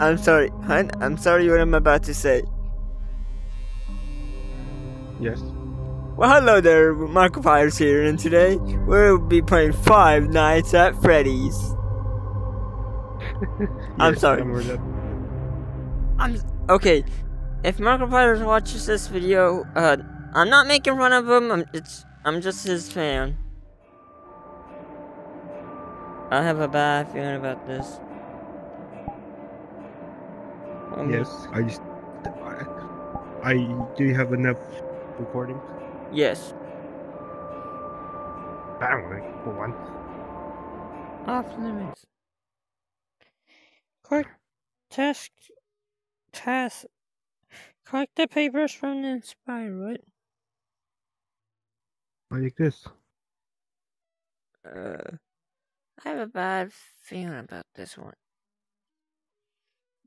I'm sorry, hun. I'm sorry what I'm about to say. Yes. Well, hello there, Markiplier's here, and today we'll be playing Five Nights at Freddy's. I'm Yes, sorry. I'm that. I'm okay. If Markiplier watches this video, uh, I'm not making fun of him. I'm it's I'm just his fan. I have a bad feeling about this. Um, Yes. I just. I do you have enough recording? Yes. Apparently, for one. Off limits. Collect task task collect the papers from the Inspire, what? Like this. Uh, I have a bad feeling about this one.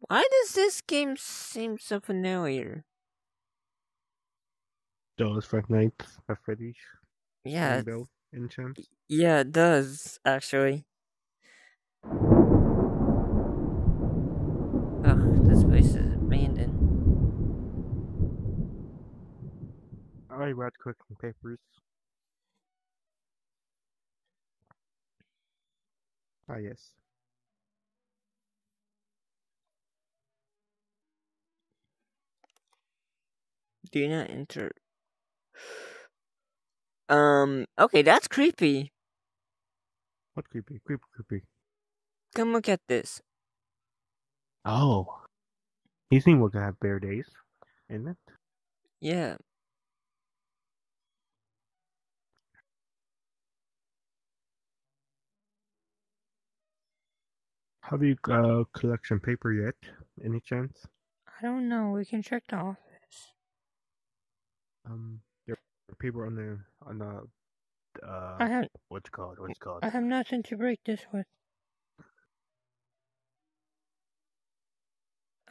Why does this game seem so familiar? Those Five Nights at Freddy's. Yeah, Rainbow Enchant. yeah, it does actually. Ugh, this place is abandoned. I read collecting papers. Ah, yes. Do not enter. Um. Okay, that's creepy. What creepy? Creepy, creepy. Come look at this. Oh. You think we're gonna have bear days, isn't it? Yeah. Have you uh collection paper yet? Any chance? I don't know, we can check the office. Um, there are paper on the on the uh I have what's it called? What's it called? I have nothing to break this with.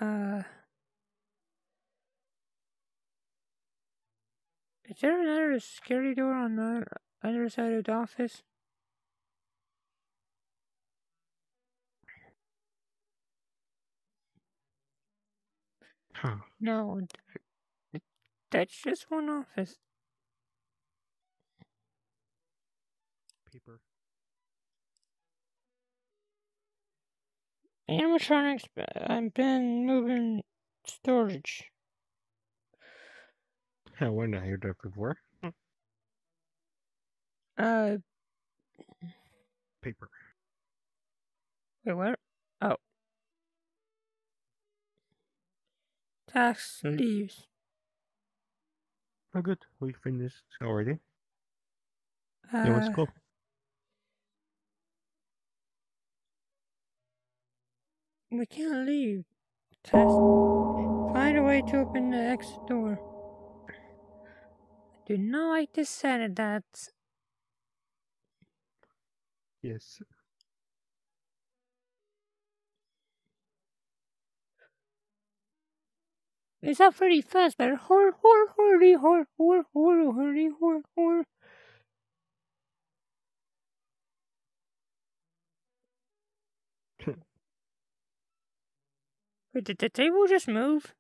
Uh Is there another scary door on the other side of the office? Huh. No, that's just one office. Paper. Animatronics, I've been moving storage. Yeah, when did I hear that before? Uh, Paper. wait, what? Oh. Tax leaves. Oh, good. We finished already. Uh, Yeah, let's go. We can't leave. Test. Find a way to open the exit door. I do not like the sound of that. Yes. It's not pretty fast, but hor hor hordy hor hor hor hordy hor hor. Wait, did the table just move?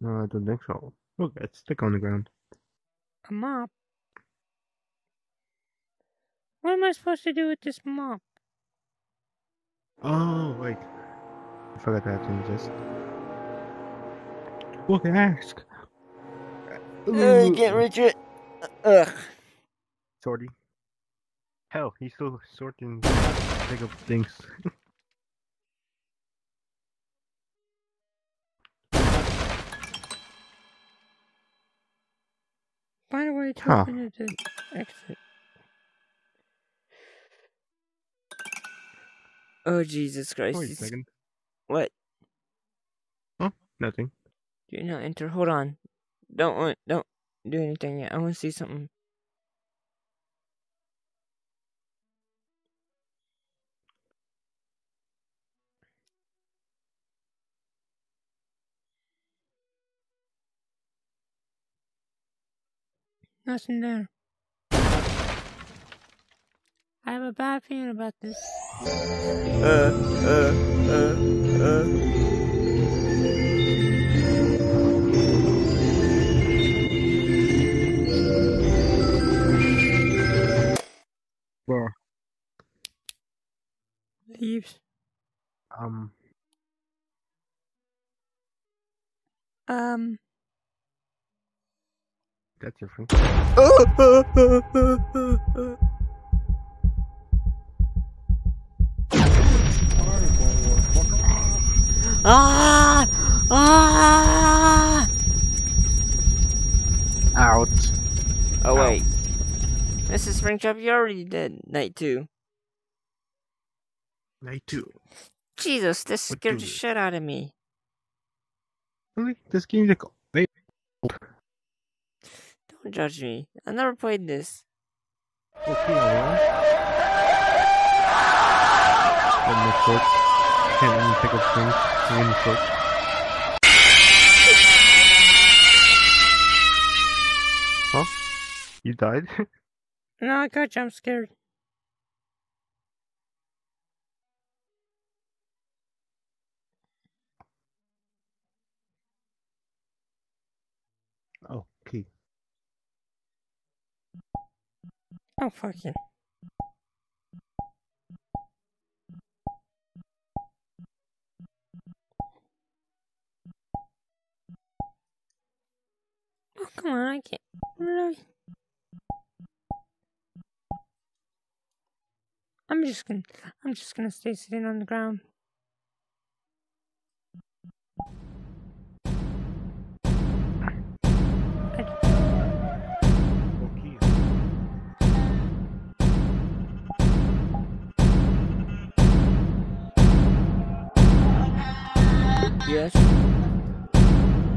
No, I don't think so. Look, it's stick on the ground. A mop? What am I supposed to do with this mop? Oh, wait. I forgot that thing just. Look, ask. Uh, you can't reach it. Ugh. Sorty. Hell, he's still sorting pick up things. By the way to Huh. open it to exit. Oh Jesus Christ! Wait a second. What? Huh? Nothing. Do not enter. Hold on. Don't want. Don't do anything yet. I want to see something. Nothing there. I have a bad feeling about this. Uh, uh, uh. Leaves. Um, Um, that's different. ah! Ah! Out. Oh wait. Mrs. Springtrap, you already did night two. Night two. Jesus, this What scared the shit out of me. Really? This game's like they Don't judge me. I never played this. okay alone. Then the short. Can't even pick up things. In the short. Huh? You died? no, I got jump scared. oh, okay. Oh, fucking. Oh, come on, I can't. Really? I'm just gonna, I'm just gonna stay sitting on the ground. Yes.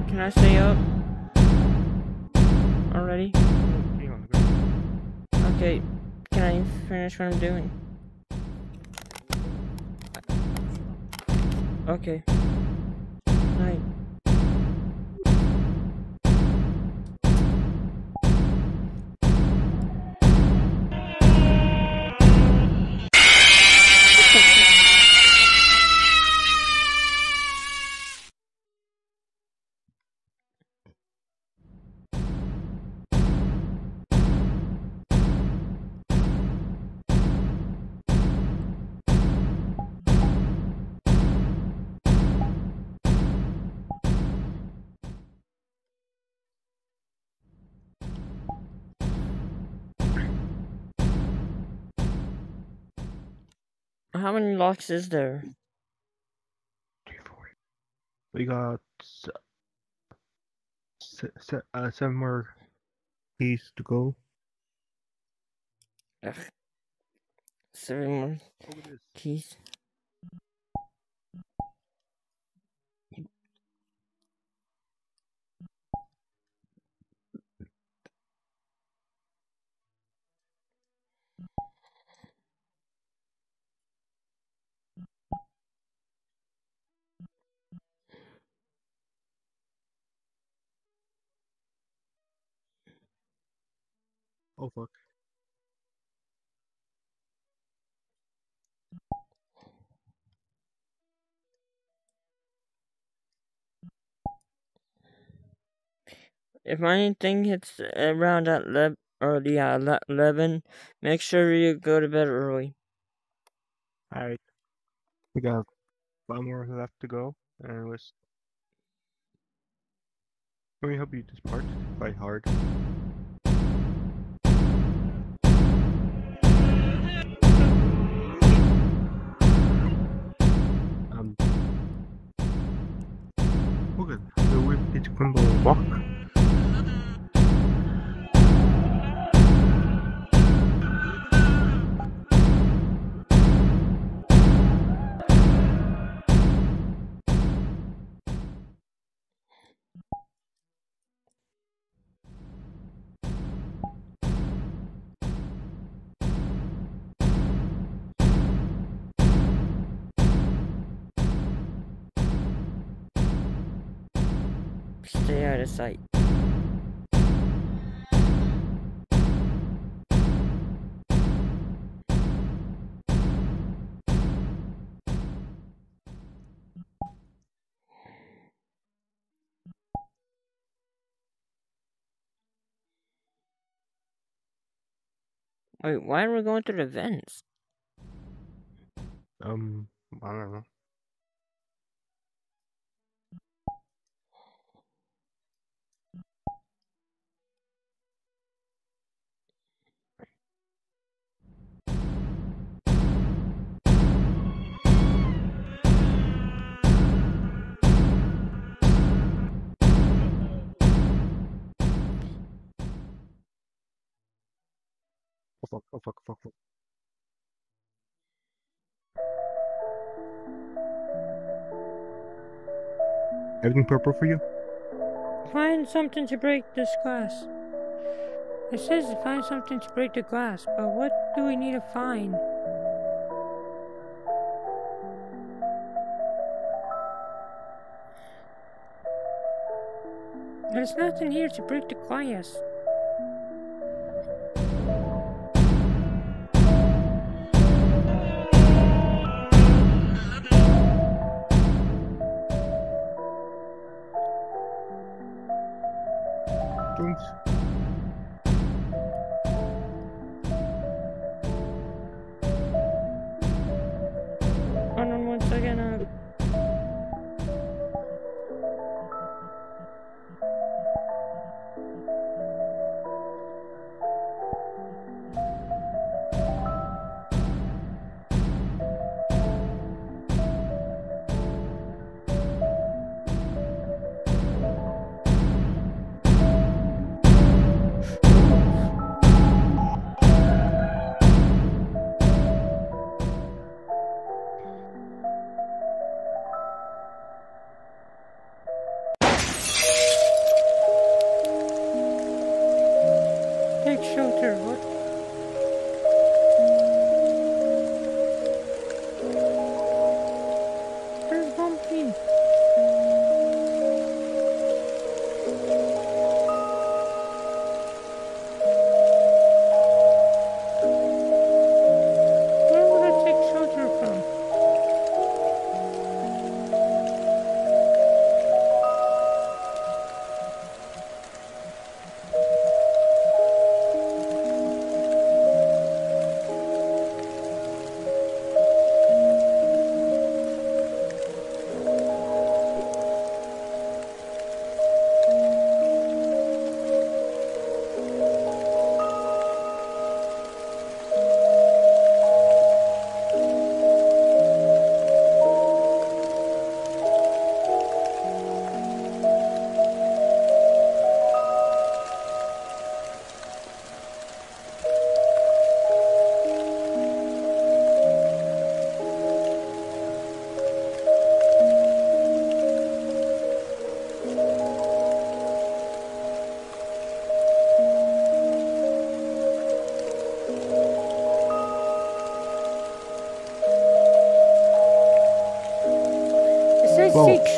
Can I stay up? Already? Okay. Can I finish what I'm doing? Okay. Night. How many locks is there? We got uh, seven more keys to go. Ugh. Seven more Look at this. keys. Oh fuck. If anything hits around at uh, le- or yeah, ele- eleven, make sure you go to bed early. Alright. We got five more left to go, and let's. Let me help you this part. Fight hard. Humble Walk. Stay out of sight. Wait, why are we going through the vents? Um, I don't know. Fuck, oh fuck, fuck, fuck. Everything purple for you? Find something to break this glass. It says to find something to break the glass, but what do we need to find? There's nothing here to break the glass. Thanks.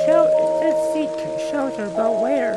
shelter, it said seek shelter, but where?